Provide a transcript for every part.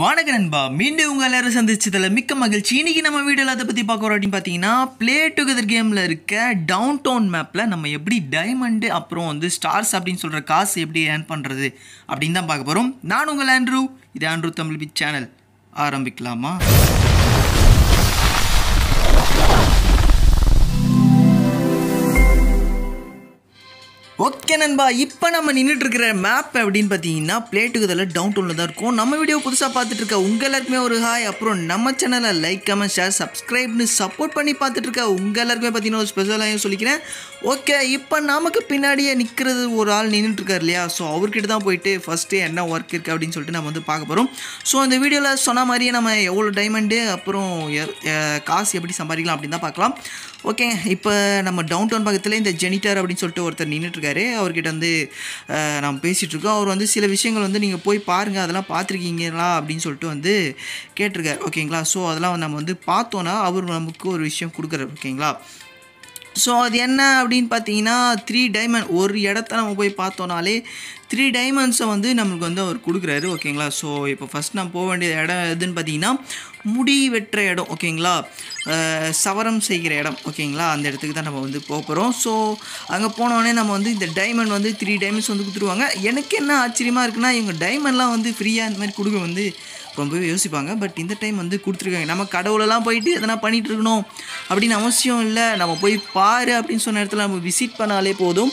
வணக்க நண்பா மீண்டும் உங்கள் எல்லாரும் சந்திச்சதில் மிக்க மகிழ்ச்சி. இன்னைக்கு நம்ம வீடியோவில் அதை பற்றி பார்க்குறோம் அப்படின்னு பார்த்தீங்கன்னா ப்ளே டுகெதர் கேமில் இருக்க டவுன் டவுன் மேப்பில் நம்ம எப்படி டைமண்டு அப்புறம் வந்து ஸ்டார்ஸ் அப்படின்னு சொல்கிற காசு எப்படி ஏர்ன் பண்ணுறது அப்படின்னு தான் பார்க்க போகிறோம் நான் உங்கள் ஆண்ட்ரூ இது ஆண்ட்ரூ தமிழ் பி சேனல் ஆரம்பிக்கலாமா? ஓகே நண்பா இப்போ நம்ம நின்றுட்டு இருக்கிற மேப் அப்படின்னு பார்த்தீங்கன்னா பிளேட்டுக்கு டவுன் டவுனில் தான் இருக்கும். நம்ம வீடியோ புதுசாக பார்த்துட்டு இருக்க உங்கள் எல்லாருக்குமே ஒரு ஹாய் அப்புறம் நம்ம சேனலை லைக் கமெண்ட் ஷேர் சப்ஸ்கிரைப்னு சப்போர்ட் பண்ணி பார்த்துட்டு இருக்க உங்கள் எல்லாருக்குமே பார்த்தீங்கன்னா ஒரு ஸ்பெஷலாக சொல்லிக்கிறேன். ஓகே இப்போ நமக்கு பின்னாடியே நிற்கிறது ஒரு ஆள் நின்றுட்டுருக்கார் இல்லையா? ஸோ அவர்கிட்ட தான் போயிட்டு ஃபஸ்ட்டு என்ன ஒர்க் இருக்குது அப்படின்னு சொல்லிட்டு நம்ம வந்து பார்க்க போகிறோம் ஸோ அந்த வீடியோவில் சொன்ன மாதிரியே நம்ம எவ்வளோ டைமண்டு அப்புறம் காசு எப்படி சம்பாதிக்கலாம் அப்படின்னு தான் பார்க்கலாம். ஓகே இப்போ நம்ம டவுன் டவுன் பக்கத்தில் இந்த ஜெனிட்டர் அப்படின்னு சொல்லிட்டு ஒருத்தர் நின்றுட்டுருக்காரு இருக்காரு அவர்கிட்ட வந்து நான் நம்ம பேசிகிட்டு இருக்கோம் அவர் வந்து சில விஷயங்கள் வந்து நீங்கள் போய் பாருங்கள் அதெல்லாம் பார்த்துருக்கீங்களா? அப்படின்னு சொல்லிட்டு வந்து கேட்டிருக்காரு. ஓகேங்களா? ஸோ அதெல்லாம் நம்ம வந்து பார்த்தோன்னா அவர் நமக்கு ஒரு விஷயம் கொடுக்குறாரு. ஓகேங்களா? ஸோ அது என்ன அப்படின்னு பார்த்தீங்கன்னா த்ரீ டைமண்ட் ஒரு இடத்த நம்ம போய் பார்த்தோனாலே த்ரீ டைமண்ட்ஸை வந்து நம்மளுக்கு வந்து அவர் கொடுக்குறாரு ஓகேங்களா ஸோ இப்போ ஃபஸ்ட் நான் போக வேண்டிய இடம் எதுன்னு பார்த்தீங்கன்னா முடி வெட்டுற இடம் ஓகேங்களா சவரம் செய்கிற இடம் ஓகேங்களா அந்த இடத்துக்கு தான் நம்ம வந்து போகிறோம் ஸோ அங்கே போனோடனே நம்ம வந்து இந்த டைமண்ட் வந்து த்ரீ டைமண்ட்ஸ் வந்து கொடுத்துருவாங்க. எனக்கு என்ன ஆச்சரியமாக இருக்குன்னா இவங்க டைமண்ட்லாம் வந்து ஃப்ரீயாக இந்த மாதிரி கொடுக்க வந்து ரொம்பவே யோசிப்பாங்க. பட் இந்த டைம் வந்து கொடுத்துருக்காங்க. நம்ம கடவுளெல்லாம் போயிட்டு எதனா பண்ணிகிட்டு இருக்கணும் அப்படின்னு அவசியம் இல்லை. நம்ம போய் பாரு அப்படின்னு சொன்ன இடத்துல நம்ம விசிட் பண்ணாலே போதும்.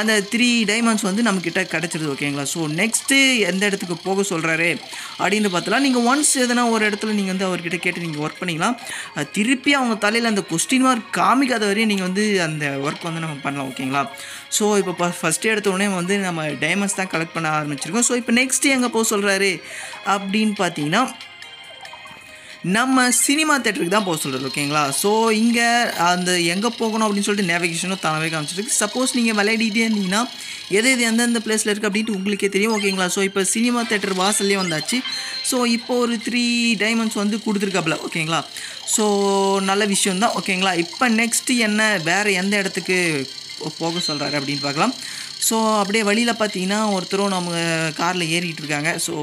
அந்த த்ரீ டைமண்ட்ஸ் வந்து நம்மக்கிட்ட கிடச்சிருது ஓகேங்களா ஸோ நெக்ஸ்ட்டு எந்த இடத்துக்கு போக சொல்கிறாரு அப்படின்னு பார்த்தலாம் நீங்கள் ஒன்ஸ் எதனா ஒரு இடத்துல நீங்கள் வந்து அவர்கிட்ட கேட்டு நீங்கள் ஒர்க் பண்ணிக்கலாம். திருப்பி அவங்க தலையில் அந்த கொஸ்டின் மார்க் காமிக்காத வரையும் நீங்கள் வந்து அந்த ஒர்க் வந்து நம்ம பண்ணலாம் ஓகேங்களா ஸோ இப்போ ஃபஸ்ட்டு எடுத்த உடனே வந்து நம்ம டைமண்ட்ஸ் தான் கலெக்ட் பண்ண ஆரம்பிச்சிருக்கோம். ஸோ இப்போ நெக்ஸ்ட்டு எங்கே போக சொல்கிறாரு அப்படின்னு பார்த்தீங்கன்னா நம்ம சினிமா தேட்டருக்கு தான் போக சொல்கிறது ஓகேங்களா? ஸோ இங்கே அந்த எங்கே போகணும் அப்படின்னு சொல்லிட்டு நேவிகேஷனும் தானவே காமிச்சிருக்கு. சப்போஸ் நீங்கள் விளையாடிட்டே இருந்தீங்கன்னா எது எது எந்தெந்த பிளேஸில் இருக்குது அப்படின்ட்டு உங்களுக்கே தெரியும் ஓகேங்களா? ஸோ இப்போ சினிமா தேட்டர் வாசல்லே வந்தாச்சு. ஸோ இப்போ ஒரு த்ரீ டைமண்ட்ஸ் வந்து கொடுத்துருக்காப்புல ஓகேங்களா? ஸோ நல்ல விஷயம் தான் ஓகேங்களா? இப்போ நெக்ஸ்ட்டு என்ன வேறு எந்த இடத்துக்கு போக சொல்கிறாரு அப்படின்னு பார்க்கலாம். ஸோ அப்படியே வழியில் பார்த்தீங்கன்னா ஒருத்தரும் நம்ம காரில் ஏறிக்கிட்டு இருக்காங்க. ஸோ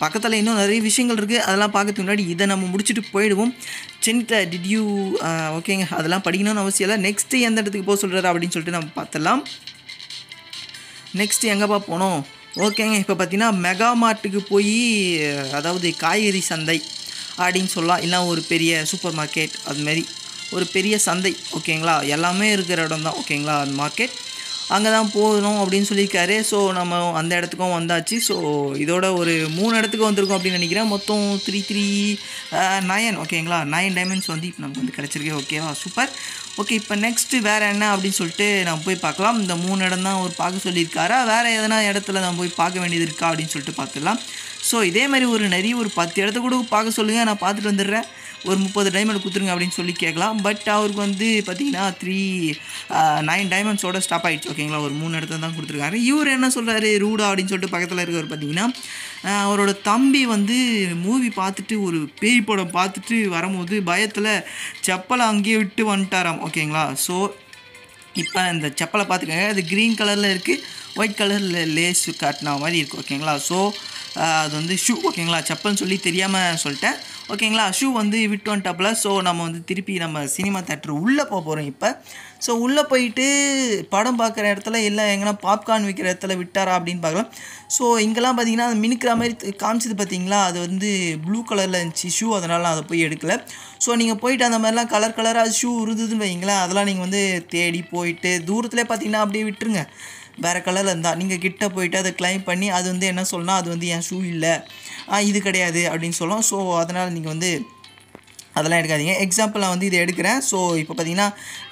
பக்கத்தில் இன்னும் நிறைய விஷயங்கள் இருக்குது அதெல்லாம் பார்க்கறதுக்கு முன்னாடி இதை நம்ம முடிச்சுட்டு போயிடுவோம். சென்ட்ட டிட் யூ ஓகேங்க அதெல்லாம் படிக்கணும்னு அவசியம் இல்லை. நெக்ஸ்ட்டு எந்த இடத்துக்கு போக சொல்கிறாரு அப்படின்னு சொல்லிட்டு நம்ம பார்த்துடலாம். நெக்ஸ்ட்டு எங்கேப்பா போனோம்? ஓகேங்க இப்போ பார்த்தீங்கன்னா மெகா மார்ட்டுக்கு போய் அதாவது காய்கறி சந்தை அப்படின்னு சொல்லலாம். இல்லை ஒரு பெரிய சூப்பர் மார்க்கெட் அதுமாரி ஒரு பெரிய சந்தை ஓகேங்களா எல்லாமே இருக்கிற இடம் தான் ஓகேங்களா அந்த மார்க்கெட். அங்கே தான் போகணும் அப்படின்னு சொல்லியிருக்காரு. ஸோ நம்ம அந்த இடத்துக்கும் வந்தாச்சு. ஸோ இதோட ஒரு மூணு இடத்துக்கு வந்திருக்கோம் அப்படின்னு நினைக்கிறேன். மொத்தம் த்ரீ த்ரீ நயன் ஓகேங்களா நயன் டைமண்ட்ஸ் வந்து இப்போ நமக்கு வந்து கிடச்சிருக்கு. ஓகேவா சூப்பர் ஓகே இப்போ நெக்ஸ்ட்டு வேறு என்ன அப்படின்னு சொல்லிட்டு நம்ம போய் பார்க்கலாம். இந்த மூணு இடம் தான் ஒரு பார்க்க சொல்லியிருக்காரா? வேறு எதனா இடத்துல நம்ம போய் பார்க்க வேண்டியது இருக்கா அப்படின்னு சொல்லிட்டு பார்த்துடலாம். ஸோ இதே மாதிரி ஒரு நிறைய ஒரு பத்து இடத்த கூட பார்க்க சொல்லுங்கள் நான் பார்த்துட்டு வந்துடுறேன். ஒரு முப்பது டைமண்ட் கொடுத்துருங்க அப்படின்னு சொல்லி கேட்கலாம். பட் அவருக்கு வந்து பார்த்தீங்கன்னா த்ரீ நைன் டைமண்ட்ஸோட ஸ்டாப் ஆகிடுச்சு ஓகேங்களா ஒரு மூணு இடத்துல தான் கொடுத்துருக்காரு. இவர் என்ன சொல்கிறாரு ரூடா அப்படின்னு சொல்லிட்டு பக்கத்தில் இருக்கவர் பார்த்தீங்கன்னா அவரோட தம்பி வந்து மூவி பார்த்துட்டு ஒரு பேய் படம் பார்த்துட்டு வரும்போது பயத்தில் செப்பலை அங்கேயே விட்டு வந்துட்டாராம் ஓகேங்களா ஸோ இப்போ இந்த செப்பலை பார்த்துக்கோங்க. அது க்ரீன் கலரில் இருக்குது ஒயிட் கலரில் லேஸ் காட்டின மாதிரி இருக்குது ஓகேங்களா ஸோ அது வந்து ஷூ ஓகேங்களா? செப்பல்னு சொல்லி தெரியாமல் சொல்லிட்டேன். ஓகேங்களா? ஷூ வந்து விட்டு வந்துட்டாப்புல ஸோ நம்ம வந்து திருப்பி நம்ம சினிமா தேட்டர் உள்ளே போக போகிறோம் இப்போ. ஸோ உள்ளே போயிட்டு படம் பார்க்குற இடத்துல இல்லை எங்கன்னா பாப்கார்ன் விற்கிற இடத்துல விட்டாரா அப்படின்னு பார்க்கலாம். ஸோ இங்கெல்லாம் பார்த்தீங்கன்னா அது மினுக்கிற மாதிரி காமிச்சது பார்த்தீங்களா அது வந்து ப்ளூ கலரில் இருந்துச்சு ஷூ அதனால் நான் அதை போய் எடுக்கல. ஸோ நீங்கள் போயிட்டு அந்த மாதிரிலாம் கலர் கலராக ஷூ இருந்ததுன்னு வைங்களேன் அதெல்லாம் நீங்கள் வந்து தேடி போயிட்டு தூரத்துலேயே பார்த்தீங்கன்னா அப்படியே விட்டுருங்க. வேறு கலரில் இருந்தால் நீங்கள் கிட்ட போயிட்டு அதை கிளைம் பண்ணி அது வந்து என்ன சொல்லணும் அது வந்து என் ஷூ இல்லை. இது கிடையாது அப்படின்னு சொல்லலாம் ஸோ அதனால் நீங்கள் வந்து அதெல்லாம் எடுக்காதீங்க. எக்ஸாம்பிள் நான் வந்து இதை எடுக்கிறேன். ஸோ இப்போ பார்த்தீங்கன்னா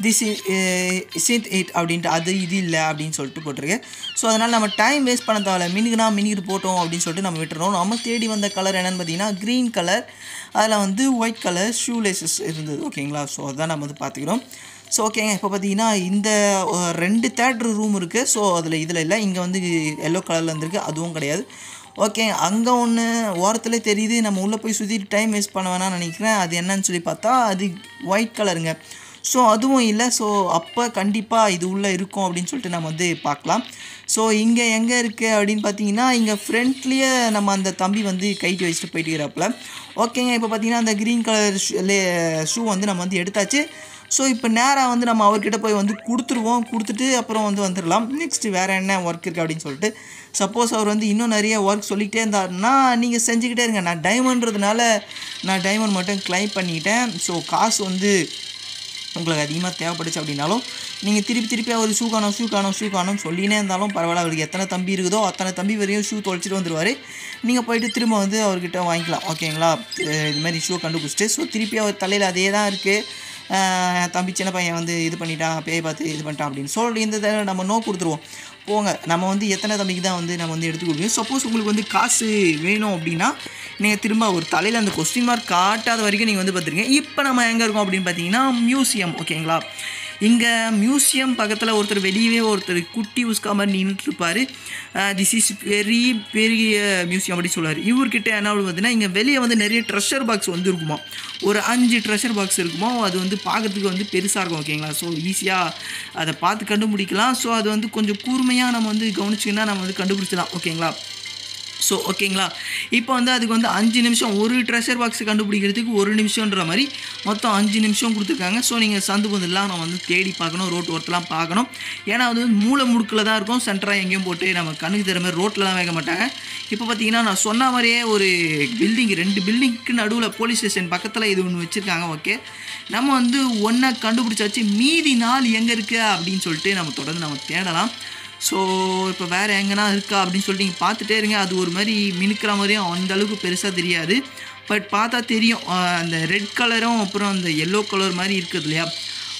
திஸ் இட் இட் eh, அப்படின்ட்டு அது இது இல்லை அப்படின்னு சொல்லிட்டு போட்டிருக்கு. ஸோ அதனால் நம்ம டைம் வேஸ்ட் பண்ண தேவையில்ல மினுக்குனா மினுக்கிட்டு போட்டோம் அப்படின்னு சொல்லிட்டு நம்ம விட்டுறோம். நம்ம தேடி வந்த கலர் என்னென்னு பார்த்தீங்கன்னா க்ரீன் கலர் அதில் வந்து ஒயிட் கலர் ஷூ லேசஸ் இருந்தது ஓகேங்களா ஸோ அதுதான் நம்ம வந்து பார்த்துக்கிறோம். ஸோ ஓகேங்க இப்போ பார்த்தீங்கன்னா இந்த ரெண்டு தேட்ரு ரூம் இருக்குது ஸோ அதில் இதில் இல்லை. இங்கே வந்து எல்லோ கலரில் இருந்திருக்கு அதுவும் கிடையாது. ஓகே அங்கே ஒன்று ஓரத்தில் தெரியுது. நம்ம உள்ளே போய் சுற்றிட்டு டைம் வேஸ்ட் பண்ண வேணாம்னு நினைக்கிறேன். அது என்னன்னு சொல்லி பார்த்தா அது ஒயிட் கலருங்க ஸோ அதுவும் இல்லை. ஸோ அப்போ கண்டிப்பாக இது உள்ளே இருக்கும் அப்படின்னு சொல்லிட்டு நம்ம வந்து பார்க்கலாம். ஸோ இங்கே எங்கே இருக்குது அப்படின்னு பார்த்தீங்கன்னா இங்கே ஃப்ரண்ட்லேயே நம்ம அந்த தம்பி வந்து கைட்டி வச்சுட்டு போயிட்டு இருக்கிறப்பல. ஓகேங்க இப்போ பார்த்தீங்கன்னா அந்த க்ரீன் கலர் ஷூ வந்து நம்ம வந்து எடுத்தாச்சு. ஸோ இப்போ நேராக வந்து நம்ம அவர்கிட்ட போய் வந்து கொடுத்துருவோம். கொடுத்துட்டு அப்புறம் வந்து வந்துடலாம் நெக்ஸ்ட்டு வேறு என்ன ஒர்க் இருக்குது அப்படின்னு சொல்லிட்டு. சப்போஸ் அவர் வந்து இன்னும் நிறைய ஒர்க் சொல்லிக்கிட்டே இருந்தாருன்னா நீங்கள் செஞ்சுக்கிட்டே இருங்க. நான் டைமண்ட்றதுனால நான் டைமண்ட் மட்டும் கிளைம் பண்ணிக்கிட்டேன் ஸோ காசு வந்து உங்களுக்கு அதிகமாக தேவைப்படுச்சு அப்படின்னாலும் நீங்கள் திருப்பி திருப்பி அவர் ஷூ காணும் ஷூ காணும் ஷூ காணும் சொல்லினே இருந்தாலும் பரவாயில்ல. அவருக்கு எத்தனை தம்பி இருக்குதோ அத்தனை தம்பி வரையும் ஷூ தொலைச்சிட்டு வந்துடுவார் நீங்கள் போயிட்டு திரும்ப வந்து அவர்கிட்ட வாங்கிக்கலாம். ஓகேங்களா இது மாதிரி ஷூ கண்டுபிடிச்சிட்டு ஸோ திருப்பி அவர் தலையில் அதே தான் இருக்குது தம்பி சின்ன பையன் வந்து இது பண்ணிட்டான் பேய் பார்த்து இது பண்ணிட்டான் அப்படின்னு சொல்லி இந்த தடவை நம்ம நோ கொடுத்துருவோம். போங்க நம்ம வந்து எத்தனை தம்பிக்கு தான் வந்து நம்ம வந்து எடுத்து கொடுப்போம். சப்போஸ் உங்களுக்கு வந்து காசு வேணும் அப்படின்னா நீங்கள் திரும்ப ஒரு தலையில் அந்த கொஸ்டின் மார்க் காட்டாத வரைக்கும் நீங்கள் வந்து பார்த்துருங்க இப்போ நம்ம எங்கே இருக்கோம் அப்படின்னு பார்த்தீங்கன்னா மியூசியம் ஓகேங்களா இங்கே மியூசியம் பக்கத்தில் ஒருத்தர் வெளியவே ஒருத்தர் குட்டி உஸ்கா மாதிரி நின்றுட்டு இருப்பார் திஸ் இஸ் வெரி பெரிய மியூசியம் அப்படி சொல்லுவார் இவர்கிட்ட என்ன ஆகுது பார்த்தீங்கன்னா இங்கே வெளியே வந்து நிறைய ட்ரெஷர் பாக்ஸ் வந்து இருக்குமா ஒரு அஞ்சு ட்ரெஷர் பாக்ஸ் இருக்குமோ அது வந்து பார்க்குறதுக்கு வந்து பெருசாக இருக்கும் ஓகேங்களா ஸோ ஈஸியாக அதை பார்த்து கண்டுபிடிக்கலாம். ஸோ அது வந்து கொஞ்சம் கூர்மையாக நம்ம வந்து கவனிச்சிங்கன்னா நம்ம வந்து கண்டுபிடிச்சிடலாம் ஓகேங்களா ஸோ ஓகேங்களா இப்போ வந்து அதுக்கு வந்து அஞ்சு நிமிஷம் ஒரு ட்ரெஷர் பாக்ஸ் கண்டுபிடிக்கிறதுக்கு ஒரு நிமிஷம்ன்ற மாதிரி மொத்தம் அஞ்சு நிமிஷம் கொடுத்துருக்காங்க. ஸோ நீங்கள் சந்து பந்தெல்லாம் நம்ம வந்து தேடி பார்க்கணும் ரோட் ஓரத்தெல்லாம் பார்க்கணும். ஏன்னா அது வந்து மூளை முடுக்கில் தான் இருக்கும். சென்டராக எங்கேயும் போட்டு நம்ம கண்ணுக்கு தர மாதிரி ரோட்லலாம் வைக்க மாட்டாங்க. இப்போ பார்த்தீங்கன்னா நான் சொன்ன மாதிரியே ஒரு பில்டிங் ரெண்டு பில்டிங்க்கு நடுவில் போலீஸ் ஸ்டேஷன் பக்கத்தில் இது ஒன்று வச்சுருக்காங்க ஓகே நம்ம வந்து ஒன்றை கண்டுபிடிச்சாச்சு மீதி நாள் எங்கே இருக்குது அப்படின்னு சொல்லிட்டு நம்ம தொடர்ந்து நம்ம தேடலாம். ஸோ இப்போ வேறு எங்கன்னா இருக்கா அப்படின்னு சொல்லிட்டு நீங்கள் பார்த்துட்டே இருங்க. அது ஒரு மாதிரி மினுக்கிற மாதிரியும் அந்தளவுக்கு பெருசாக தெரியாது. பட் பார்த்தா தெரியும். அந்த ரெட் கலரும் அப்புறம் அந்த எல்லோ கலர் மாதிரி இருக்குது இல்லையா?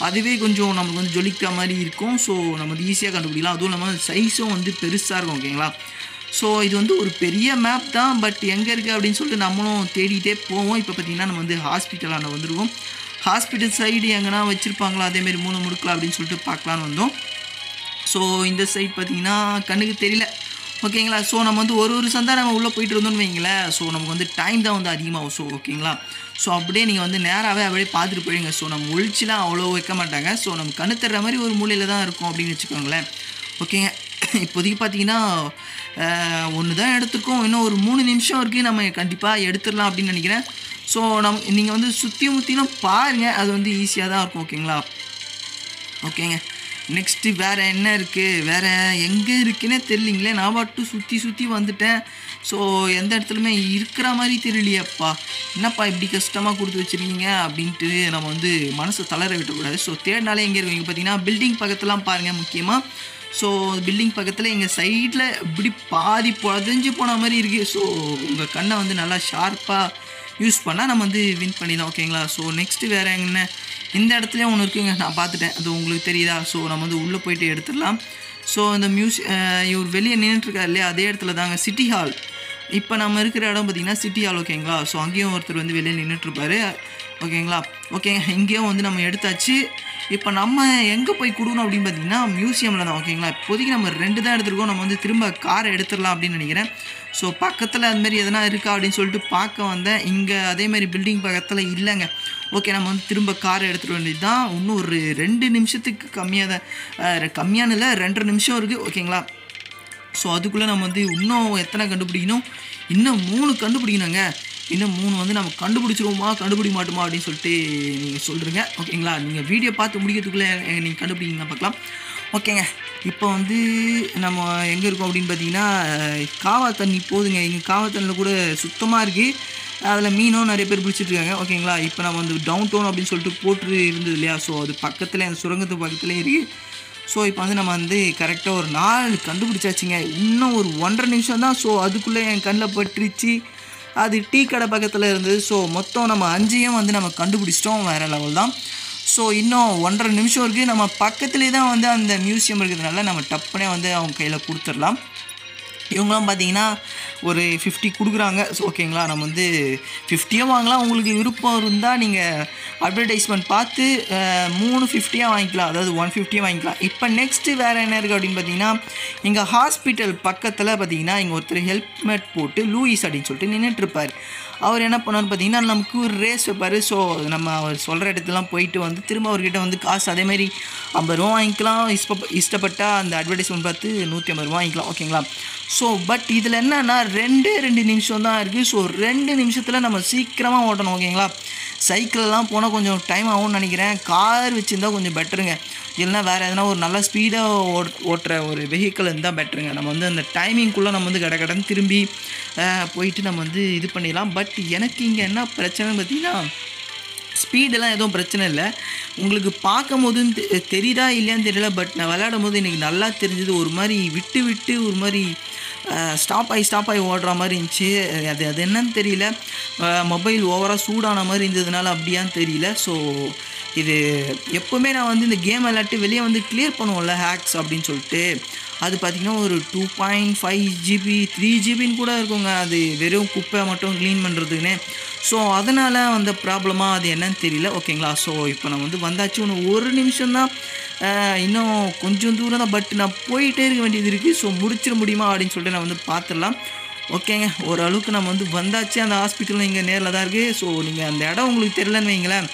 அதுவே கொஞ்சம் நமக்கு வந்து ஜொலிக்கிற மாதிரி இருக்கும். ஸோ நம்ம வந்து ஈஸியாக கண்டுபிடிக்கலாம். அதுவும் இல்லாமல் சைஸும் வந்து பெருசாக இருக்கும் ஓகேங்களா ஸோ இது வந்து ஒரு பெரிய மேப் தான். பட் எங்கே இருக்குது அப்படின்னு சொல்லிட்டு நம்மளும் தேடிட்டே போவோம். இப்போ பார்த்திங்கன்னா நம்ம வந்து ஹாஸ்பிட்டலான வந்துருவோம். ஹாஸ்பிட்டல் சைடு எங்கன்னா வச்சுருப்பாங்களா? அதேமாரி மூணு முடுக்கலாம் அப்படின்னு சொல்லிட்டு பார்க்கலான்னு வந்தோம். ஸோ இந்த சைட் பார்த்தீங்கன்னா கண்ணுக்கு தெரியல. ஓகேங்களா ஸோ நம்ம வந்து ஒரு ஒரு சந்தா நம்ம உள்ளே போயிட்டு இருந்தோம்னு வைங்களேன் ஸோ நமக்கு வந்து டைம் தான் வந்து அதிகமாகும். ஸோ ஓகேங்களா ஸோ அப்படியே நீங்கள் வந்து நேராகவே அப்படியே பார்த்துட்டு போயிடுங்க. ஸோ நம்ம ஒழிச்சுலாம் அவ்வளோ வைக்க மாட்டாங்க. ஸோ நம்ம கண்ணு தர்ற மாதிரி ஒரு மூலையில் தான் இருக்கும் அப்படின்னு வச்சுக்கோங்களேன். ஓகேங்க இப்போதைக்கு பார்த்தீங்கன்னா ஒன்று தான் எடுத்துருக்கோம். இன்னும் ஒரு மூணு நிமிஷம் இருக்குது நம்ம கண்டிப்பாக எடுத்துடலாம் அப்படின்னு நினைக்கிறேன். ஸோ நம் நீங்கள் வந்து சுற்றி முற்றிலும் பாருங்கள் அது வந்து ஈஸியாக தான் இருக்கும். ஓகேங்களா ஓகேங்க நெக்ஸ்ட்டு வேறு என்ன இருக்குது வேறு எங்கே இருக்குன்னே தெரியலிங்களே. நான் மட்டும் சுற்றி சுற்றி வந்துட்டேன். ஸோ எந்த இடத்துலையுமே இருக்கிற மாதிரி தெரியலையேப்பா. என்னப்பா இப்படி கஷ்டமாக கொடுத்து வச்சுருக்கீங்க? அப்படின்ட்டு நம்ம வந்து மனசை தளர விட்டக்கூடாது ஸோ தேடினாலே எங்கே இருக்கும் இங்கே பார்த்தீங்கன்னா பில்டிங் பக்கத்துலாம் பாருங்கள் முக்கியமாக ஸோ பில்டிங் பக்கத்தில் எங்கள் சைடில் இப்படி பாதி புதஞ்சு போன மாதிரி இருக்குது ஸோ உங்கள் கண்ணை வந்து நல்லா ஷார்ப்பாக யூஸ் பண்ணால் நம்ம வந்து வின் பண்ணிடலாம் ஓகேங்களா ஸோ நெக்ஸ்ட்டு வேறு என்ன? இந்த இடத்துலையும் ஒன்று இருக்குங்க நான் பார்த்துட்டேன். அது உங்களுக்கு தெரியுதா? ஸோ நம்ம வந்து உள்ளே போயிட்டு எடுத்துடலாம். ஸோ இந்த மியூசி இவர் வெளியே நின்றுட்டுருக்காரு இல்லையா? அதே இடத்துல தாங்க சிட்டி ஹால் இப்போ நம்ம இருக்கிற இடம் பார்த்திங்கன்னா சிட்டி ஹால் ஓகேங்களா ஸோ அங்கேயும் ஒருத்தர் வந்து வெளியே நின்றுட்டுருப்பாரு ஓகேங்களா ஓகேங்க இங்கேயும் வந்து நம்ம எடுத்தாச்சு. இப்போ நம்ம எங்கே போய் கொடுக்கணும் அப்படின்னு பார்த்தீங்கன்னா மியூசியமில் தான் ஓகேங்களா இப்போதைக்கு நம்ம ரெண்டு தான் எடுத்துருக்கோம். நம்ம வந்து திரும்ப காரை எடுத்துடலாம் அப்படின்னு நினைக்கிறேன். ஸோ பக்கத்தில் அதுமாரி எதனா இருக்கா அப்படின்னு சொல்லிட்டு பார்க்க வந்தேன். இங்கே அதே மாதிரி பில்டிங் பக்கத்தில் இல்லைங்க. ஓகே நம்ம வந்து திரும்ப காரை எடுத்துகிட்டு வேண்டியது தான் இன்னும் ஒரு ரெண்டு நிமிஷத்துக்கு கம்மியாக தான் கம்மியான இல்லை ரெண்டரை நிமிஷம் இருக்குது ஓகேங்களா ஸோ அதுக்குள்ளே நம்ம வந்து இன்னும் எத்தனை கண்டுபிடிக்கணும்? இன்னும் மூணு கண்டுபிடிக்கணுங்க. இன்னும் மூணு வந்து நம்ம கண்டுபிடிச்சிருவோமா கண்டுபிடி மாட்டோமா அப்படின்னு சொல்லிட்டு நீங்கள் சொல்கிறீங்க ஓகேங்களா? நீங்கள் வீடியோ பார்த்து முடிக்கிறதுக்குள்ளே நீங்கள் கண்டுபிடிங்க பார்க்கலாம். ஓகேங்க. இப்போ வந்து நம்ம எங்கே இருக்கோம் அப்படின்னு பார்த்தீங்கன்னா காவா தண்ணி போதுங்க. இங்கே காவா தண்ணியில் கூட சுத்தமாக இருக்குது அதில் மீனும் நிறைய பேர் பிடிச்சிட்ருக்காங்க ஓகேங்களா? இப்போ நம்ம வந்து டவுன் டவுன் அப்படின்னு சொல்லிட்டு போட்டு இருந்தது இல்லையா? ஸோ அது பக்கத்தில் அந்த சுரங்கத்து பக்கத்துலேயே இருக்குது ஸோ இப்போ வந்து நம்ம வந்து கரெக்டாக ஒரு நாள் கண்டுபிடிச்சாச்சுங்க. இன்னும் ஒரு ஒன்றரை நிமிஷம் தான் ஸோ அதுக்குள்ளே என் கண்ணில் பட்டுருச்சு. அது டீ கடை பக்கத்தில் இருந்தது. ஸோ மொத்தம் நம்ம அஞ்சையும் வந்து நம்ம கண்டுபிடிச்சிட்டோம் வேறு லெவல் தான். ஸோ இன்னும் ஒன்றரை நிமிஷம் இருக்குது நம்ம பக்கத்துலேயே தான் வந்து அந்த மியூசியம் இருக்கிறதுனால நம்ம டப்புனே வந்து அவங்க கையில் கொடுத்துடலாம். இவங்களாம் பார்த்தீங்கன்னா ஒரு ஃபிஃப்டி கொடுக்குறாங்க. ஸோ ஓகேங்களா நம்ம வந்து ஃபிஃப்டியும் வாங்கலாம். உங்களுக்கு விருப்பம் இருந்தால் நீங்கள் அட்வர்டைஸ்மெண்ட் பார்த்து மூணு ஃபிஃப்டியாக வாங்கிக்கலாம். அதாவது ஒன் ஃபிஃப்டியாக வாங்கிக்கலாம். இப்போ நெக்ஸ்ட்டு வேறு என்ன இருக்குது அப்படின்னு பார்த்தீங்கன்னா எங்கள் ஹாஸ்பிட்டல் பக்கத்தில் பார்த்தீங்கன்னா இங்கே ஒருத்தர் ஹெல்மெட் போட்டு லூயிஸ் அப்படின்னு சொல்லிட்டு நின்றுட்டுருப்பார் அவர் என்ன பண்ணார் பார்த்தீங்கன்னா நமக்கு ஒரு ரேஸ் வைப்பார். ஸோ நம்ம அவர் சொல்கிற இடத்துலாம் போயிட்டு வந்து திரும்ப அவர்கிட்ட வந்து காசு அதேமாரி ஐம்பது ரூபா வாங்கிக்கலாம். இஷ்ட இஷ்டப்பட்டால் அந்த அட்வர்டைஸ்மெண்ட் பார்த்து நூற்றி ஐம்பது ரூபா வாங்கிக்கலாம். ஓகேங்களா ஸோ பட் இதில் என்னன்னா ரெண்டே ரெண்டு நிமிஷம் தான் இருக்குது ஸோ ரெண்டு நிமிஷத்தில் நம்ம சீக்கிரமாக ஓட்டணும் ஓகேங்களா? சைக்கிள்லாம் போனால் கொஞ்சம் டைம் ஆகும்னு நினைக்கிறேன். கார் வச்சுருந்தா கொஞ்சம் பெட்டருங்க இல்லைனா வேறு எதனா ஒரு நல்ல ஸ்பீடாக ஓட் ஓட்டுற ஒரு வெஹிக்கிள் இருந்தால் பெட்டருங்க நம்ம வந்து அந்த டைமிங்குள்ளே நம்ம வந்து கட கடன் திரும்பி போயிட்டு நம்ம வந்து இது பண்ணிடலாம். பட் எனக்கு இங்கே என்ன பிரச்சனைன்னு பார்த்தீங்கன்னா ஸ்பீடெல்லாம் எதுவும் பிரச்சனை இல்லை. உங்களுக்கு பார்க்கும் போது தெ- தெரியுதா இல்லையான்னு தெரியல. பட் நான் விளையாடும் போது எனக்கு நல்லா தெரிஞ்சது. ஒரு மாதிரி விட்டு விட்டு ஒரு மாதிரி ஸ்டாப் ஆகி ஸ்டாப் ஆகி ஓடுற மாதிரி இருந்துச்சு. அது அது என்னன்னு தெரியல. மொபைல் ஓவராக சூடான மாதிரி இருந்ததுனால அப்படியான்னு தெரியல. ஸோ இது எப்போவுமே நான் வந்து இந்த கேம் விளையாட்டு வெளியே வந்து கிளியர் பண்ணுவோம்ல ஹேக்ஸ் அப்படின்னு சொல்லிட்டு. அது பார்த்திங்கன்னா ஒரு two point five GB three ஜிபின்னு கூட இருக்குங்க. அது வெறும் குப்பை மட்டும் க்ளீன் பண்ணுறதுக்குன்னே ஸோ அதனால் வந்த ப்ராப்ளமாக அது என்னன்னு தெரியல. ஓகேங்களா ஸோ இப்போ நான் வந்து வந்தாச்சு. ஒன்று ஒரு நிமிஷம் தான். இன்னும் கொஞ்சம் தூரம் தான். பட் நான் போயிட்டே இருக்க வேண்டியது இருக்குது ஸோ முடிச்சிட முடியுமா அப்படின்னு சொல்லிட்டு நான் வந்து பார்த்துடலாம் ஓகேங்க ஓரளவுக்கு நம்ம வந்து வந்தாச்சு. அந்த ஹாஸ்பிட்டல் இங்கே நேரில் தான் இருக்குது ஸோ நீங்கள் அந்த இடம் உங்களுக்கு தெரிலன்னு வைங்களேன்.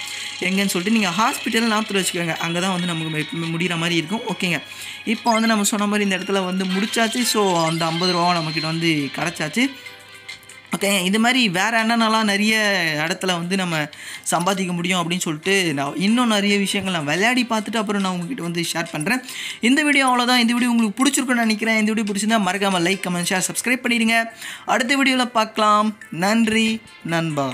எங்கன்னு சொல்லிட்டு நீங்கள் ஹாஸ்பிட்டல் நாற்று வச்சுக்கோங்க. அங்கே தான் வந்து நமக்கு எப்பவுமே முடிகிற மாதிரி இருக்கும். ஓகேங்க இப்போ வந்து நம்ம சொன்ன மாதிரி இந்த இடத்துல வந்து முடிச்சாச்சு. ஸோ அந்த ஐம்பது ரூபா நம்மக்கிட்ட வந்து கிடச்சாச்சு. ஓகே இது மாதிரி வேறு என்னென்னலாம் நிறைய இடத்துல வந்து நம்ம சம்பாதிக்க முடியும் அப்படின்னு சொல்லிட்டு நான் இன்னும் நிறைய விஷயங்கள் நான் விளையாடி பார்த்துட்டு அப்புறம் நான் உங்ககிட்ட வந்து ஷேர் பண்ணுறேன் இந்த வீடியோ அவ்வளோதான் இந்த வீடியோ உங்களுக்கு பிடிச்சிருக்குன்னு நினைக்கிறேன். இந்த வீடியோ பிடிச்சிருந்தா மறக்காமல் லைக் கமெண்ட் ஷேர் சப்ஸ்கிரைப் பண்ணிடுங்க. அடுத்த வீடியோவில் பார்க்கலாம். நன்றி நண்பா.